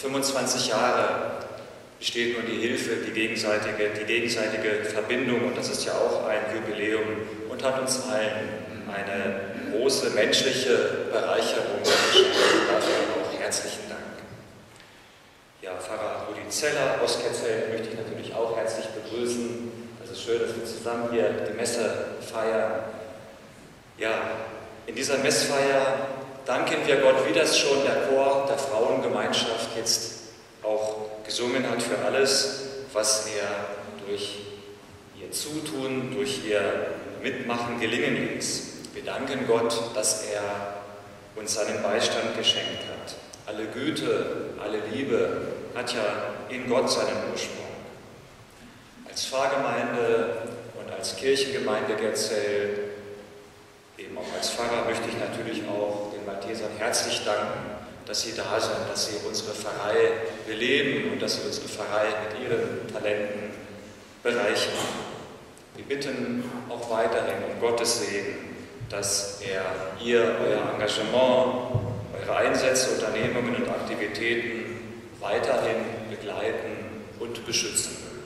25 Jahre besteht nun die Hilfe, die gegenseitige, die gegenseitige Verbindung und das ist ja auch ein Jubiläum und hat uns allen eine große menschliche Bereicherung. Dafür auch herzlichen Dank. Ja, Pfarrer Rudi Zeller aus Ketzell möchte ich natürlich auch herzlich begrüßen. Es ist schön, dass wir zusammen hier die Messe feiern. Ja, in dieser Messfeier danken wir Gott, wie das schon der Chor der Frauengemeinschaft jetzt auch gesungen hat für alles, was er durch ihr Zutun, durch ihr Mitmachen gelingen ließ. Wir danken Gott, dass er uns seinen Beistand geschenkt hat. Alle Güte, alle Liebe hat ja in Gott seinen Ursprung. Als Pfarrgemeinde und als Kirchengemeinde Gerzell, eben auch als Pfarrer, möchte ich natürlich auch Maltesern herzlich danken, dass Sie da sind, dass Sie unsere Pfarrei beleben und dass Sie unsere Pfarrei mit Ihren Talenten bereichern. Wir bitten auch weiterhin um Gottes Segen, dass er ihr, euer Engagement, eure Einsätze, Unternehmungen und Aktivitäten weiterhin begleiten und beschützen will.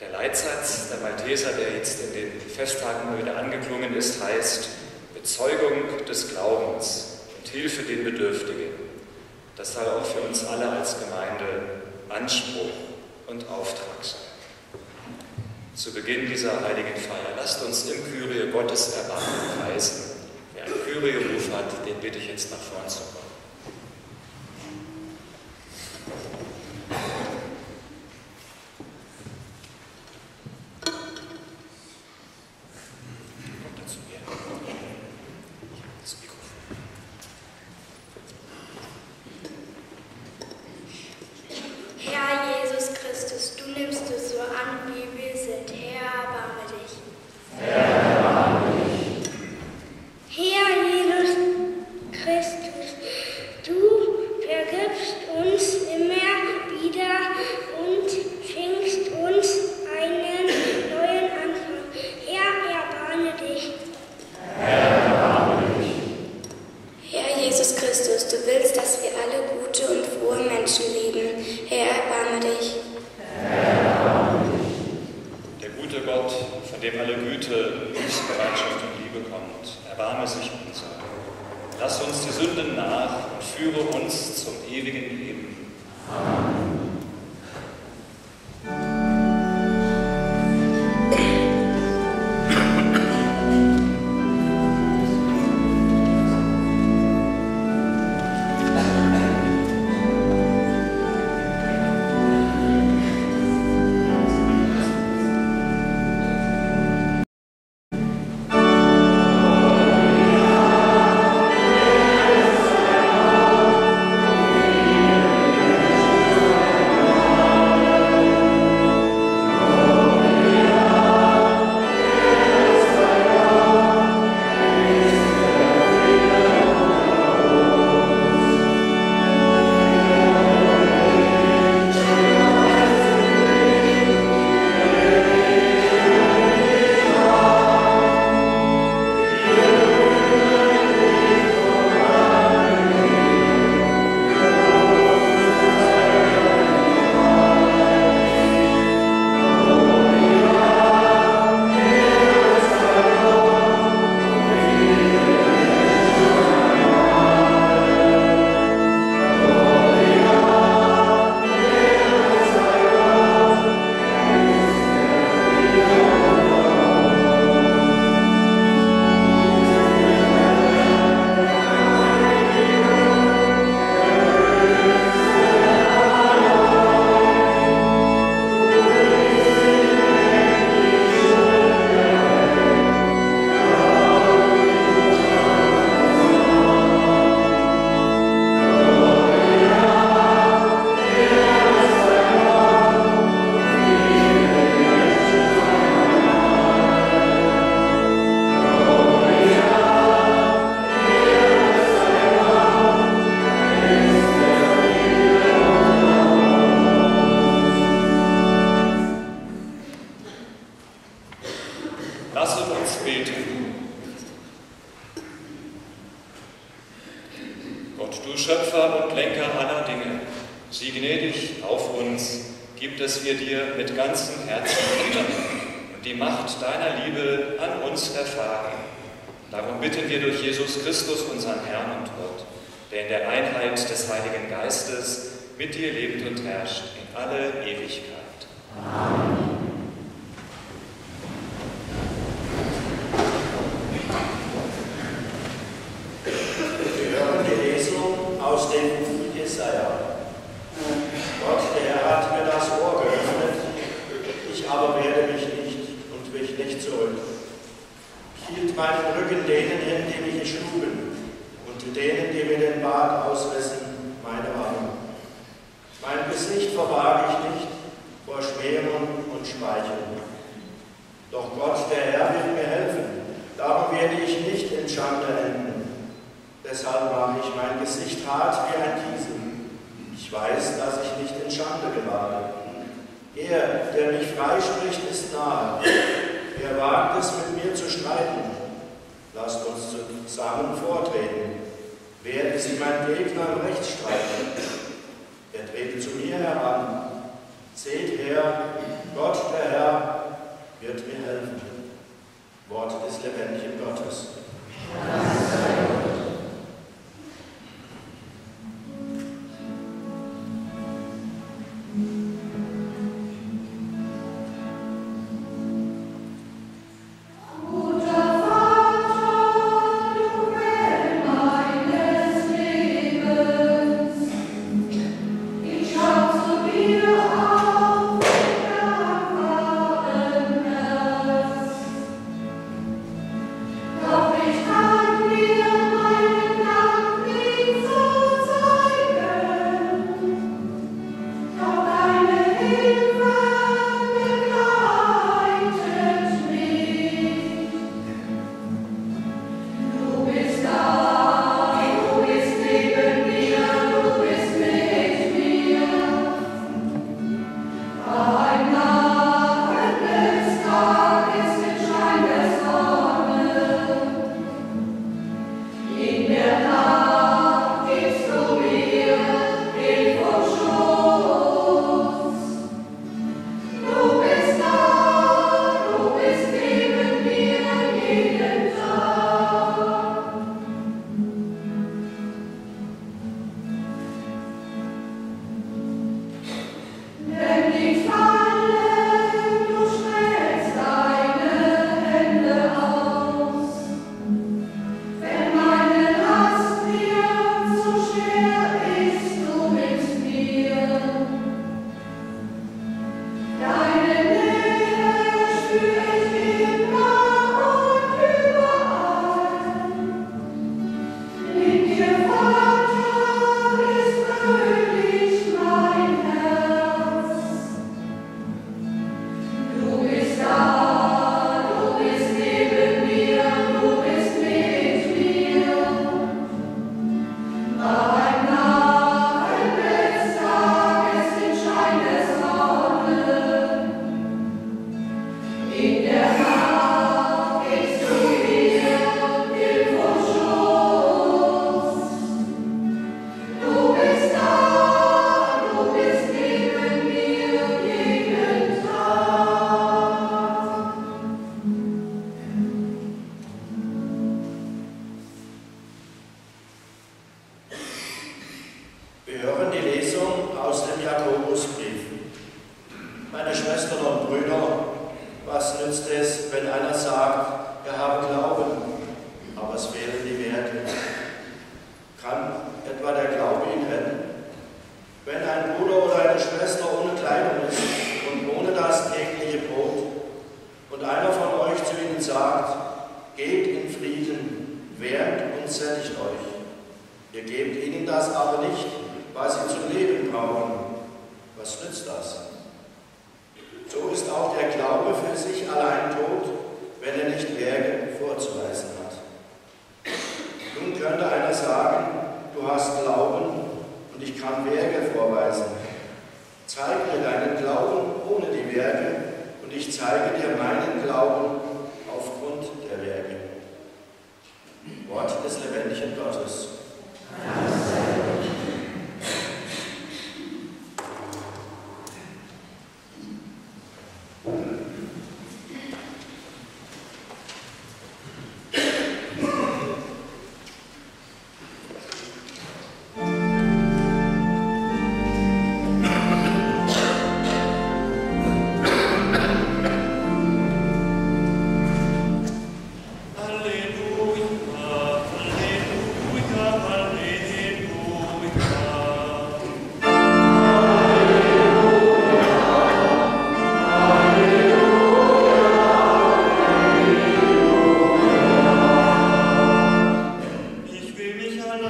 Der Leitsatz der Malteser, der jetzt in den Festtagen wieder angeklungen ist, heißt Bezeugung des Glaubens und Hilfe den Bedürftigen. Das soll auch für uns alle als Gemeinde Anspruch und Auftrag sein. Zu Beginn dieser heiligen Feier lasst uns im Kyrie Gottes Erbarmen preisen. Wer einen Kyrie-Ruf hat, den bitte ich jetzt nach vorn zu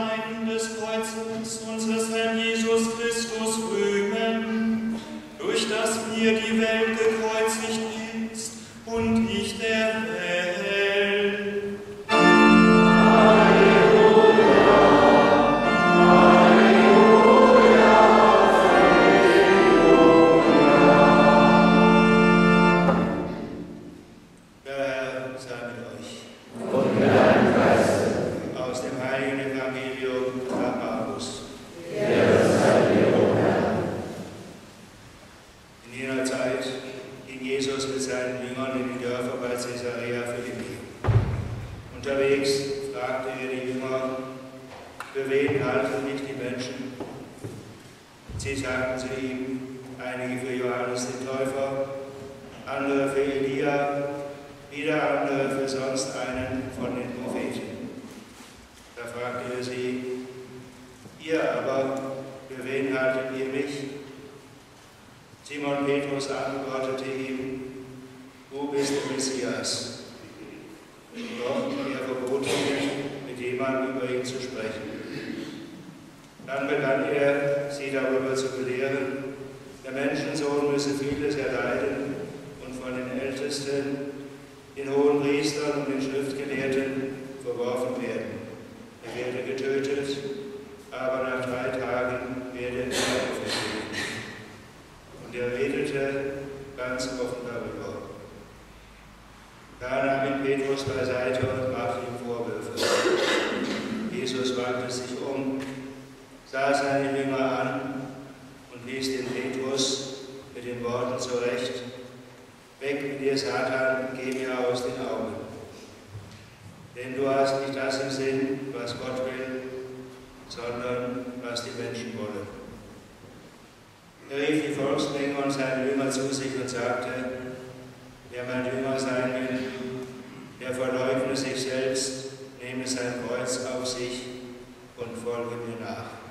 Leiden des Kreuzes unseres Herrn Jesus Christus rühmen, durch das wir die Welt Jünger an und ließ den Petrus mit den Worten zurecht, Weg mit dir, Satan, geh mir aus den Augen. Denn du hast nicht das im Sinn, was Gott will, sondern was die Menschen wollen. Er rief die Volksmenge und seine Jünger zu sich und sagte, wer mein Jünger sein will, der verleugne sich selbst, nehme sein Kreuz auf sich und folge mir nach.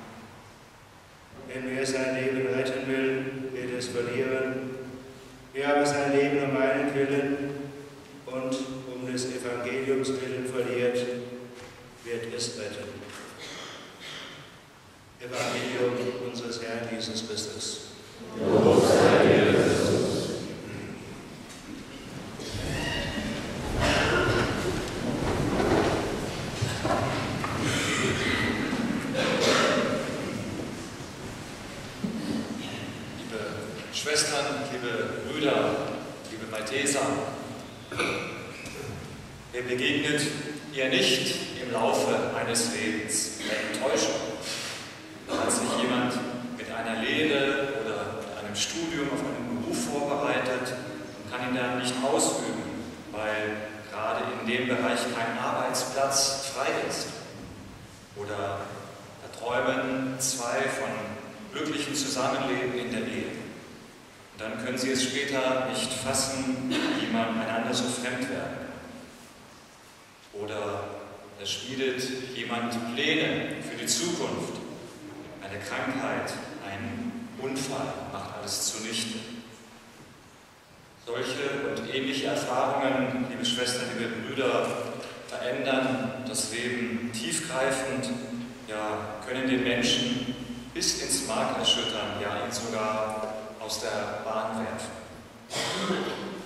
Denn wer sein Leben retten will, wird es verlieren. Wer aber sein Leben um meinen Willen und um des Evangeliums willen verliert, wird es retten. Evangelium unseres Herrn Jesus Christus. Lob sei Jesus. Schwestern, liebe Brüder, liebe Malteser, wer begegnet ihr nicht im Laufe eines Lebens der Enttäuschung? Hat sich jemand mit einer Lehre oder mit einem Studium auf einen Beruf vorbereitet und kann ihn dann nicht ausüben, weil gerade in dem Bereich kein Arbeitsplatz frei ist? Oder da träumen zwei von glücklichem Zusammenleben in der Ehe. Und dann können sie es später nicht fassen, wie man einander so fremd werden kann. Oder da schmiedet jemand Pläne für die Zukunft. Eine Krankheit, ein Unfall macht alles zunichte. Solche und ähnliche Erfahrungen, liebe Schwestern, liebe Brüder, verändern das Leben tiefgreifend, ja, können den Menschen bis ins Mark erschüttern, ja, ihn sogar aus der Bahn werfen.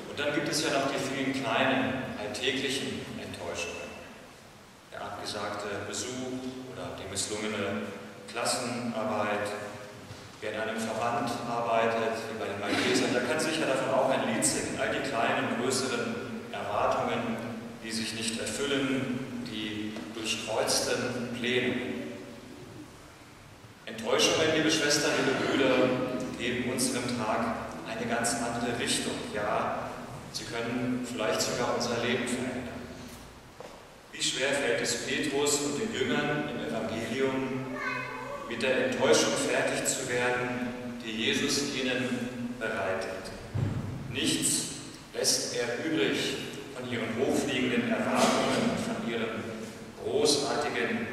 Und dann gibt es ja noch die vielen kleinen, alltäglichen Enttäuschungen. Der abgesagte Besuch oder die misslungene Klassenarbeit, wer in einem Verband arbeitet, wie bei den Maltesern, der kann sicher davon auch ein Lied singen. All die kleinen, größeren Erwartungen, die sich nicht erfüllen, die durchkreuzten Pläne. Enttäuschungen, liebe Schwestern, liebe Brüder, geben unserem Tag eine ganz andere Richtung. Ja, sie können vielleicht sogar unser Leben verändern. Wie schwer fällt es Petrus und den Jüngern im Evangelium, mit der Enttäuschung fertig zu werden, die Jesus ihnen bereitet. Nichts lässt er übrig von ihren hochfliegenden Erwartungen, von ihren großartigen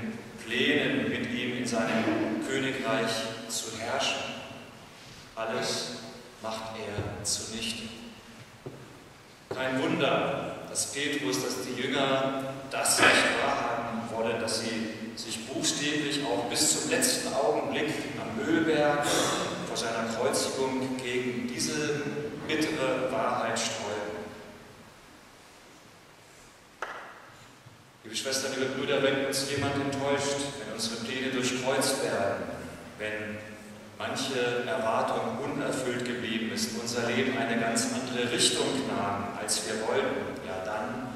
Plänen, mit ihm in seinem Königreich zu herrschen. Alles macht er zunichte. Kein Wunder, dass Petrus, dass die Jünger das nicht wahrhaben wollen, dass sie sich buchstäblich auch bis zum letzten Augenblick am Ölberg vor seiner Kreuzigung gegen diese bittere Wahrheit sträuben. Liebe Schwestern, liebe Brüder, wenn uns jemand enttäuscht, wenn unsere Pläne durchkreuzt werden, wenn manche Erwartung unerfüllt geblieben ist, unser Leben eine ganz andere Richtung nahm, als wir wollten, ja dann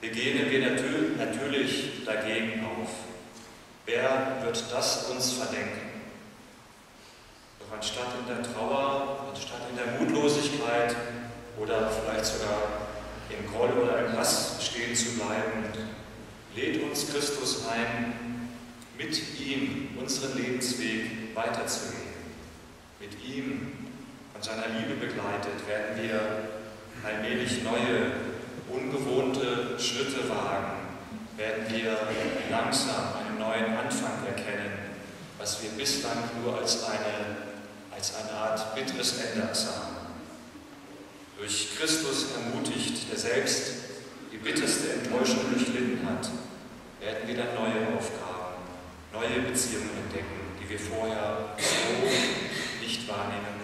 begehen wir natürlich dagegen auf. Wer wird das uns verdenken? Doch anstatt in der Trauer, anstatt in der Mutlosigkeit, oder vielleicht sogar im Groll oder im Hass stehen zu bleiben, lädt uns Christus ein, mit ihm unseren Lebensweg weiterzugehen. Mit ihm und seiner Liebe begleitet werden wir allmählich neue, ungewohnte Schritte wagen, werden wir langsam neuen Anfang erkennen, was wir bislang nur als eine, als eine Art bitteres Ende sahen. Durch Christus ermutigt, der selbst die bitterste Enttäuschung durchlitten hat, werden wir dann neue Aufgaben, neue Beziehungen entdecken, die wir vorher so nicht wahrnehmen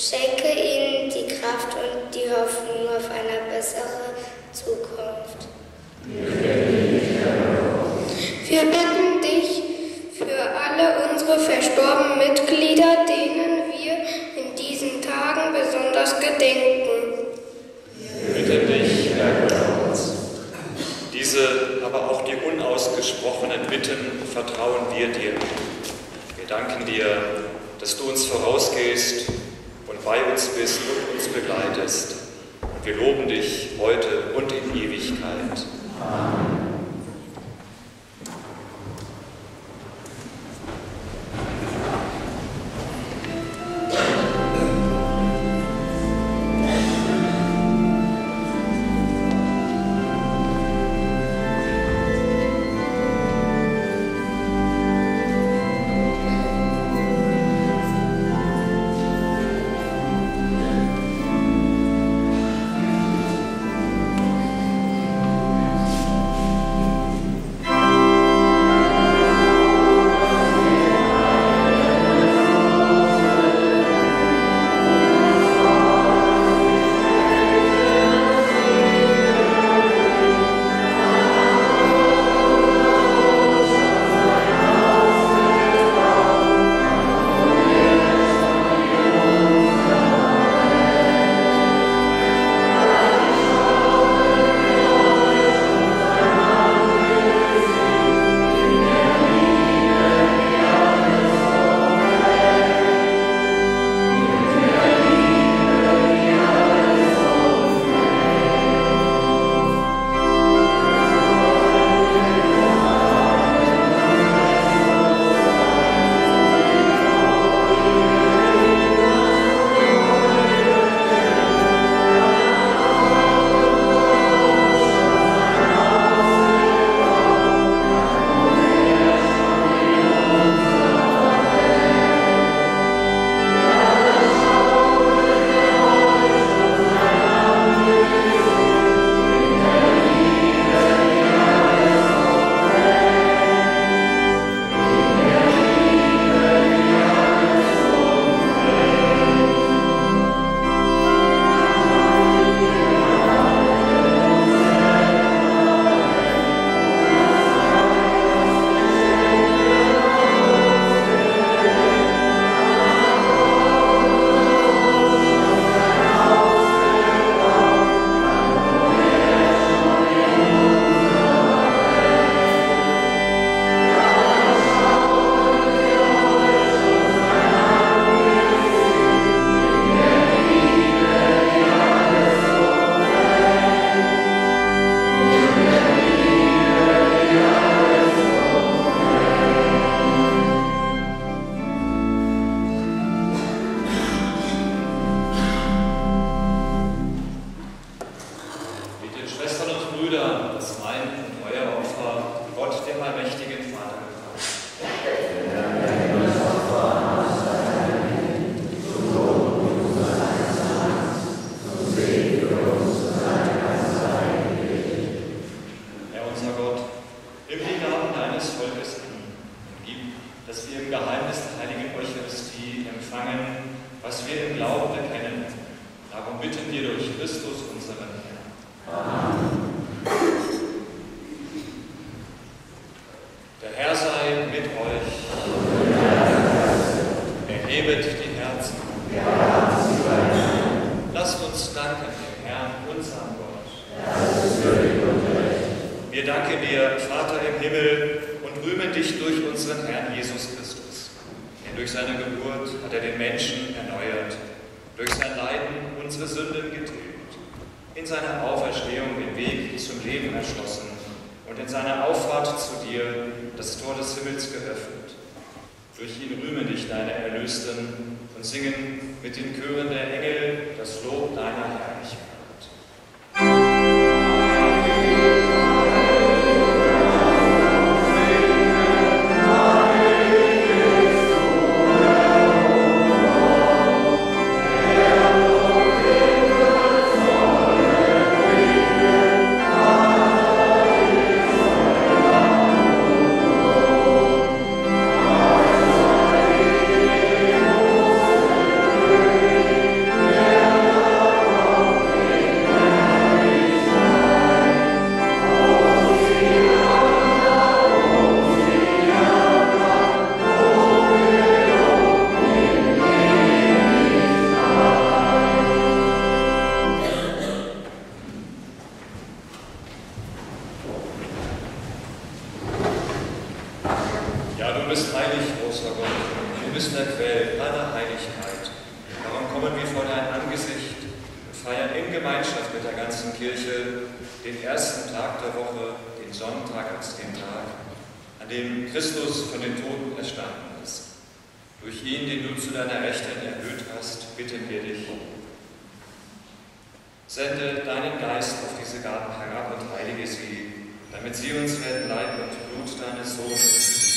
Schenke ihnen die Kraft und die Hoffnung auf eine bessere Zukunft. Wir bitten dich für alle unsere verstorbenen Mitglieder, bist heilig, großer Gott. Du bist der Quell aller Heiligkeit. Darum kommen wir vor dein Angesicht und feiern in Gemeinschaft mit der ganzen Kirche den ersten Tag der Woche, den Sonntag als den Tag, an dem Christus von den Toten erstanden ist. Durch ihn, den du zu deiner Rechten erhöht hast, bitten wir dich. Sende deinen Geist auf diese Gaben herab und heilige sie, damit sie uns werden Leib und Blut deines Sohnes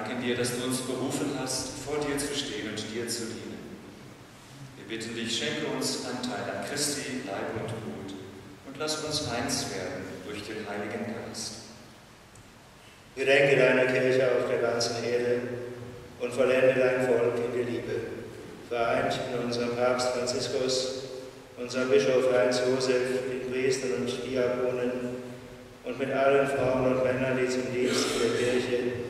danken dir, dass du uns berufen hast, vor dir zu stehen und dir zu dienen. Wir bitten dich, schenke uns Anteil an Christi, Leib und Blut und lass uns eins werden durch den Heiligen Geist. Gedenke deiner Kirche auf der ganzen Erde und vollende dein Volk in der Liebe, vereint in unserem Papst Franziskus, unserem Bischof Heinz Josef, den Priestern und Diakonen und mit allen Frauen und Männern, die zum Dienst der Kirche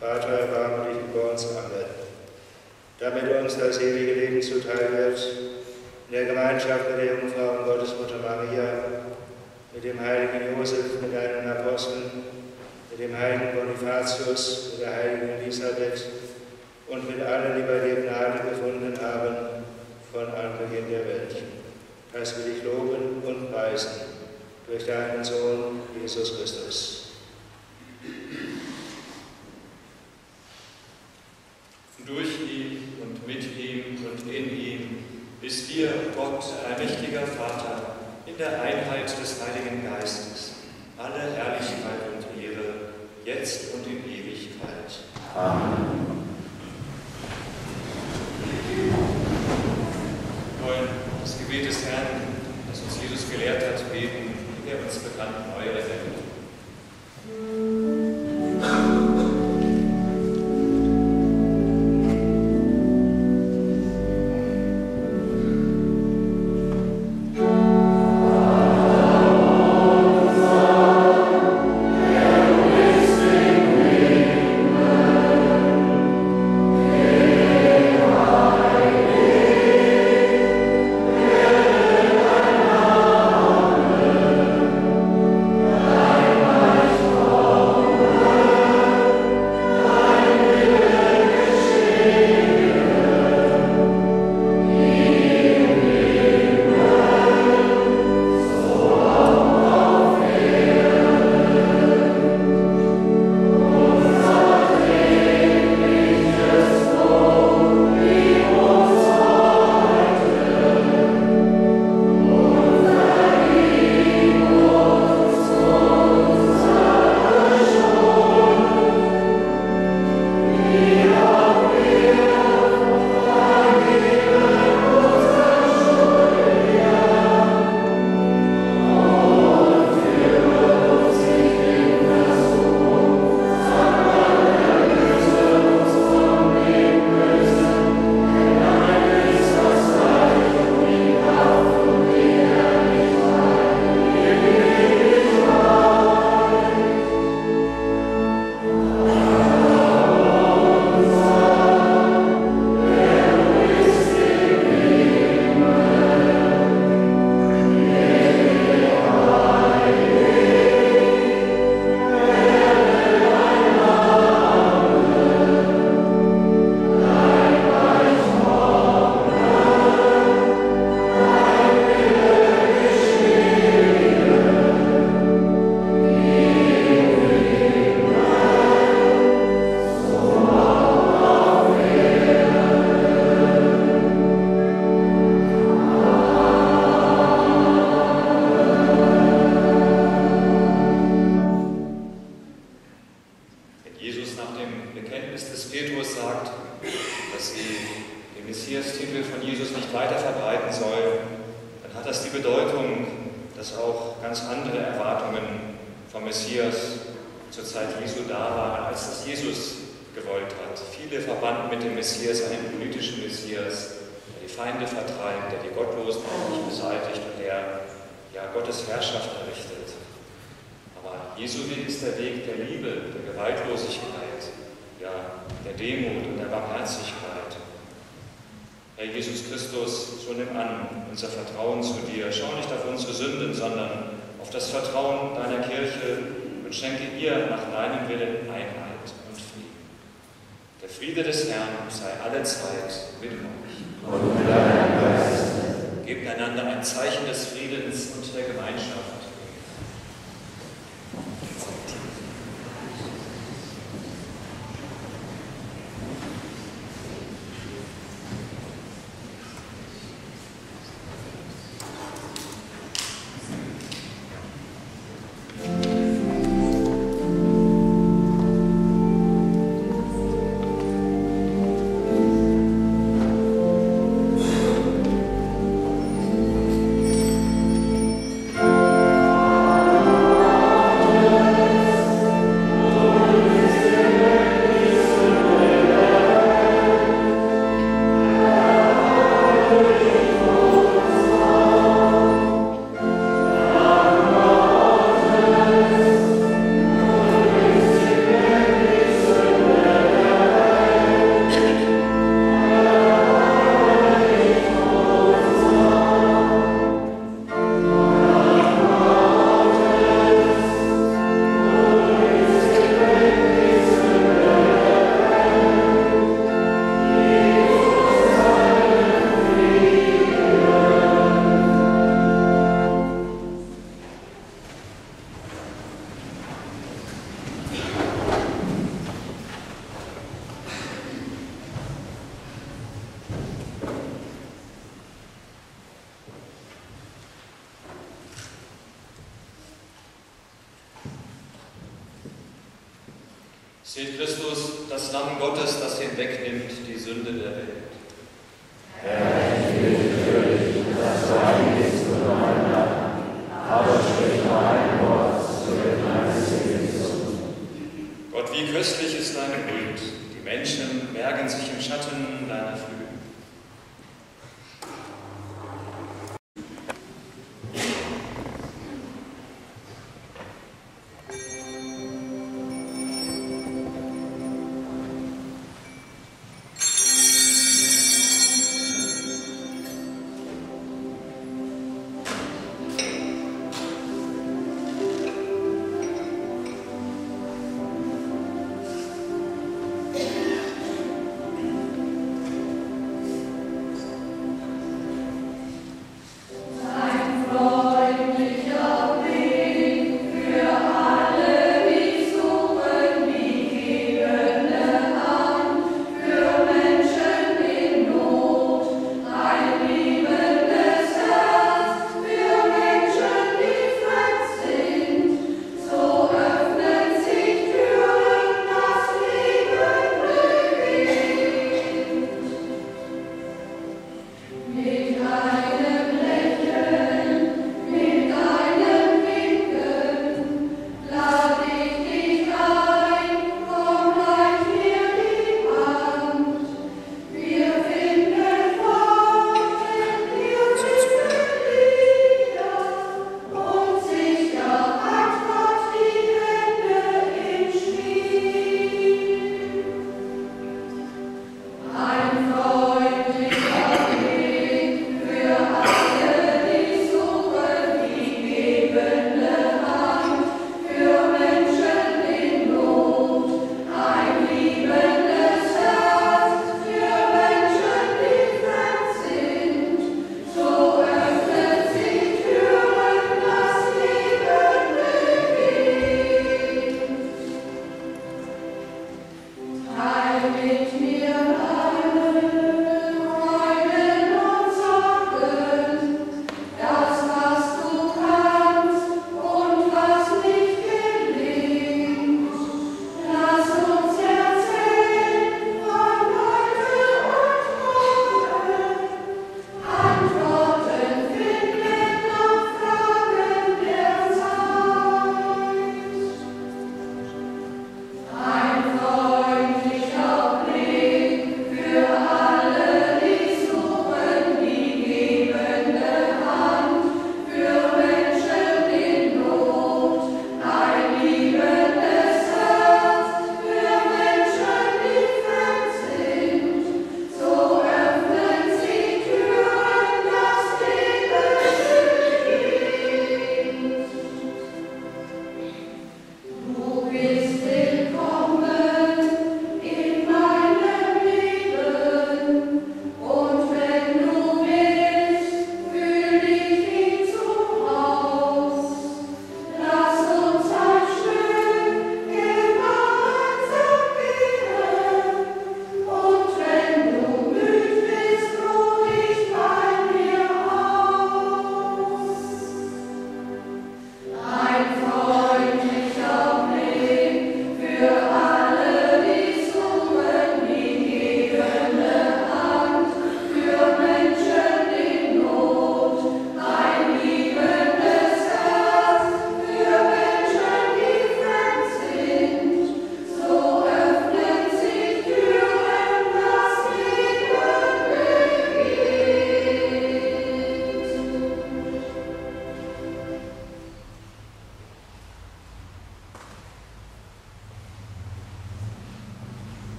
Vater, erbarme dich über uns alle, damit uns das ewige Leben zuteil wird, in der Gemeinschaft mit der Jungfrau und Gottesmutter Maria, mit dem heiligen Josef, mit deinen Aposteln, mit dem heiligen Bonifatius, mit der heiligen Elisabeth und mit allen, die bei dir Gnade gefunden haben, von Anbeginn der Welt. Das will ich loben und preisen durch deinen Sohn Jesus Christus. Durch ihn und mit ihm und in ihm ist dir, Gott, allmächtiger Vater, in der Einheit des Heiligen Geistes, alle Herrlichkeit und Ehre, jetzt und in Ewigkeit. Amen. Gebet des Herrn, das uns Jesus gelehrt hat, beten in der uns bekannten Eure Wie köstlich ist dein Huld. Die Menschen bergen sich im Schatten deiner Flügel.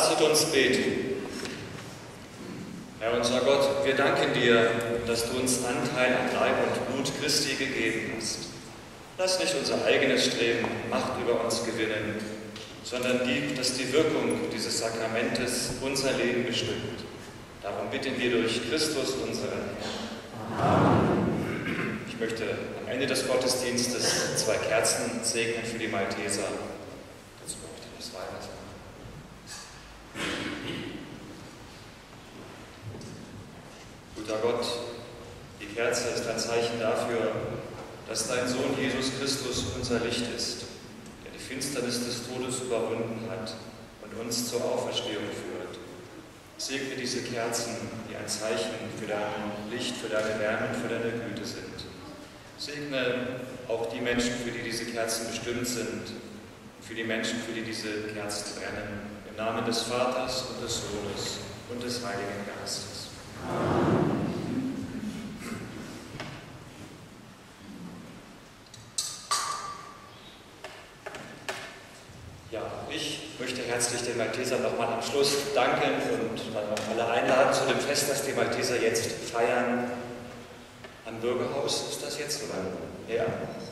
Lasset uns beten. Herr unser Gott, wir danken dir, dass du uns Anteil an Leib und Blut Christi gegeben hast. Lass nicht unser eigenes Streben Macht über uns gewinnen, sondern gib, dass die Wirkung dieses Sakramentes unser Leben bestimmt. Darum bitten wir durch Christus unseren Herrn. Ich möchte am Ende des Gottesdienstes zwei Kerzen segnen für die Malteser. Guter Gott, die Kerze ist ein Zeichen dafür, dass dein Sohn Jesus Christus unser Licht ist, der die Finsternis des Todes überwunden hat und uns zur Auferstehung führt. Segne diese Kerzen, die ein Zeichen für dein Licht, für deine Wärme und für deine Güte sind. Segne auch die Menschen, für die diese Kerzen bestimmt sind, für die Menschen, für die diese Kerzen brennen. Im Namen des Vaters und des Sohnes und des Heiligen Geistes. Amen. herzlich den Maltesern nochmal am Schluss danken und dann auch alle einladen zu dem Fest, das die Malteser jetzt feiern. Am Bürgerhaus ist das jetzt, oder? Ja,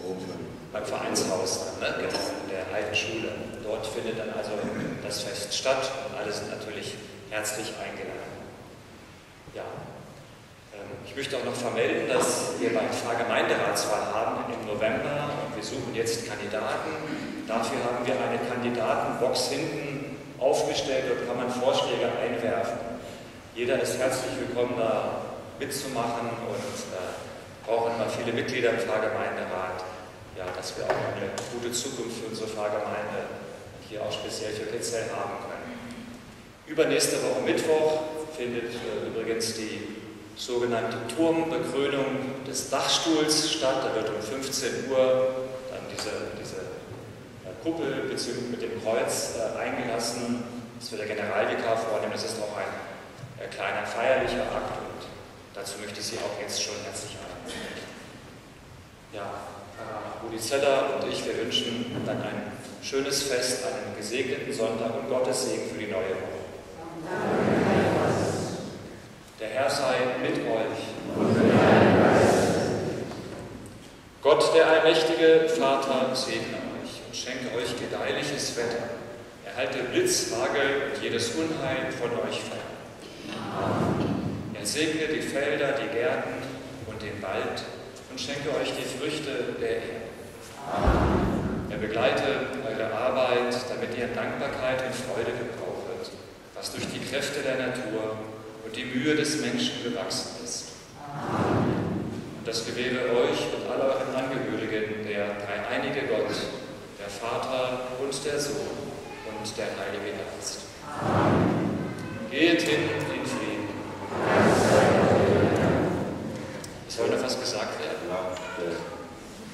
oben beim Vereinshaus, ne? genau, in der alten Schule. Dort findet dann also das Fest statt und alle sind natürlich herzlich eingeladen. Ja, ähm, ich möchte auch noch vermelden, dass wir bald Pfarrgemeinderatswahl haben im November und wir suchen jetzt Kandidaten. Dafür haben wir eine Kandidatenbox hinten aufgestellt, dort kann man Vorschläge einwerfen. Jeder ist herzlich willkommen, da mitzumachen und äh, brauchen immer viele Mitglieder im Pfarrgemeinderat, ja, dass wir auch eine gute Zukunft für unsere Pfarrgemeinde hier auch speziell für Kitzell haben können. Übernächste Woche Mittwoch findet äh, übrigens die sogenannte Turmbekrönung des Dachstuhls statt. Da wird um 15 Uhr dann diese, diese Kuppel bzw. mit dem Kreuz äh, eingelassen. Das wird der Generalvikar vornehmen. Das ist auch ein äh, kleiner feierlicher Akt und dazu möchte ich Sie auch jetzt schon herzlich einladen. Ja, Rudi Zeller und ich, wir wünschen dann ein schönes Fest, einen gesegneten Sonntag und Gottes Segen für die neue Woche. Der Herr sei mit euch. Gott, der allmächtige Vater, segne euch und schenke euch gedeihliches Wetter. Erhalte Blitz, Hagel und jedes Unheil von euch fern. Er segne die Felder, die Gärten und den Wald und schenke euch die Früchte der Erde. Er begleite eure Arbeit, damit ihr in Dankbarkeit und Freude gebraucht was durch die Kräfte der Natur und die Mühe des Menschen gewachsen ist. Und das gewähre euch und all euren Angehörigen der dreieinige Gott, der Vater und der Sohn und der Heilige Geist. Geht hin in soll noch was gesagt werden. Ja, der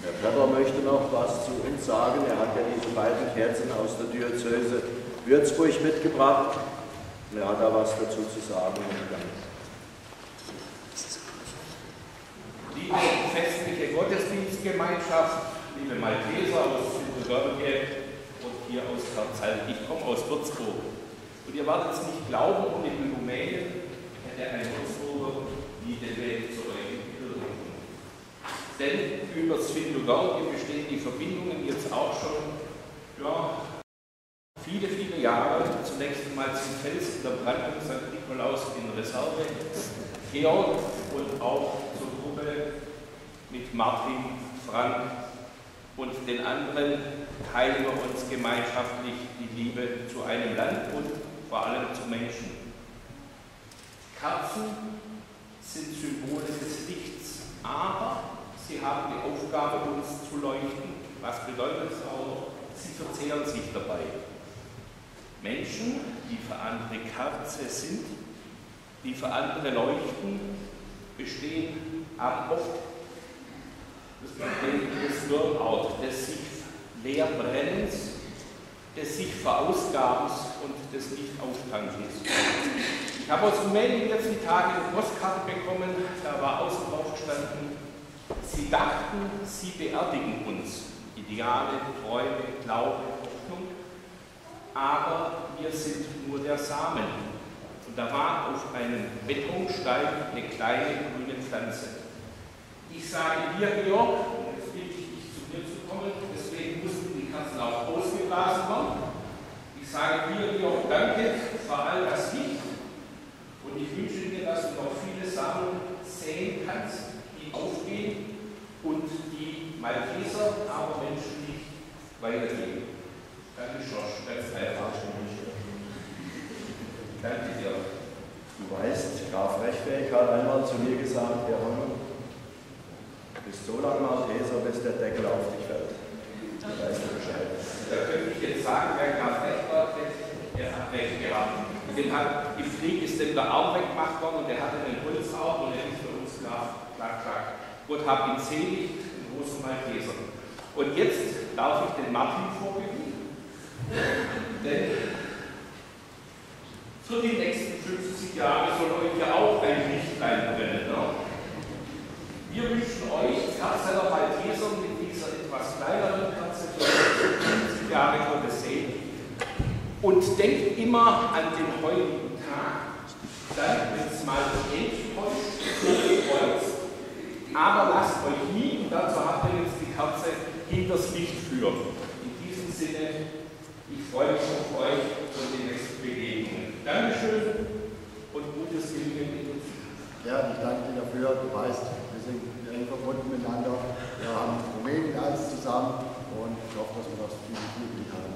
Herr Pfeffer möchte noch was zu uns sagen. Er hat ja diese beiden Kerzen aus der Diözese Würzburg mitgebracht. Und er hat da was dazu zu sagen. Liebe festliche Gottesdienstgemeinschaft, liebe Malteser aus Südbürgerge und hier aus Herzal. Ich komme aus Würzburg. Und ihr werdet es nicht glauben, ohne die Rumänen hätte ein Würzburger nie den Weg zu euch gefunden. Denn über Svindugarge bestehen die Verbindungen jetzt auch schon ja, viele, viele Jahre, zunächst einmal zum Fels der Brandung St. Nikolaus in Reserve, Georg und auch zur Gruppe mit Martin, Frank und den anderen teilen wir uns gemeinschaftlich die Liebe zu einem Land und vor allem zu Menschen. Kerzen sind Symbole des Lichts, aber sie haben die Aufgabe, uns zu leuchten. Was bedeutet es auch? Sie verzehren sich dabei. Menschen, die für andere Kerze sind, die für andere leuchten, bestehen oft das Problem des Burnout, des sich leerbrennens, des sich verausgabens und des Nicht-Auftankens. Ich habe aus Rumänien jetzt die Tage eine Postkarte bekommen, da war außen drauf gestanden, sie dachten, sie beerdigen uns. Ideale, Träume, Glaube, aber wir sind nur der Samen. Und da war auf einem Betonstein eine kleine grüne Pflanze. Ich sage dir, Georg, und jetzt bitte ich dich zu mir zu kommen, deswegen mussten die Kerzen auch ausgeblasen werden. Ich sage dir, Georg, danke für all das Licht und ich wünsche dir, dass du noch viele Samen sehen kannst, die aufgehen und die Malteser, aber Menschen nicht weitergeben. Danke, Schorsch. Ganz einfach. Danke dir. Du weißt, Graf Rechberg hat einmal zu mir gesagt, Honor, du bist so lange Malteser, bis der Deckel auf dich fällt. Du weißt du Bescheid. Da könnte ich jetzt sagen, wer Graf Rechberg der hat recht gehabt. Dem hat, Krieg ist dem der Arm weggemacht worden und der hatte einen Holzarm und er ist für uns Graf, klack, klack. Gott hab ihn selig, den großen Malteser. Und jetzt darf ich den Martin vorbitten. Denn für die nächsten 50 Jahre soll euch ja auch ein Lichtlein brennen. Ne? Wir wünschen euch Kerzeller Maltesern mit dieser etwas kleineren Kerze für 50 Jahre Gottes Segen und denkt immer an den heutigen Tag. dann wird es mal enttäuscht, gekreuzt, aber lasst euch nie, und dazu habt ihr jetzt die Kerze, hinters Licht führen. In diesem Sinne, ich freue mich auf euch und die nächsten Begegnungen. Dankeschön und gutes Gelingen mit uns. Ja, ich danke dir dafür. Du weißt, wir sind eng verbunden miteinander. Wir haben Rumänien als zusammen und ich hoffe, dass wir das viel Glück haben.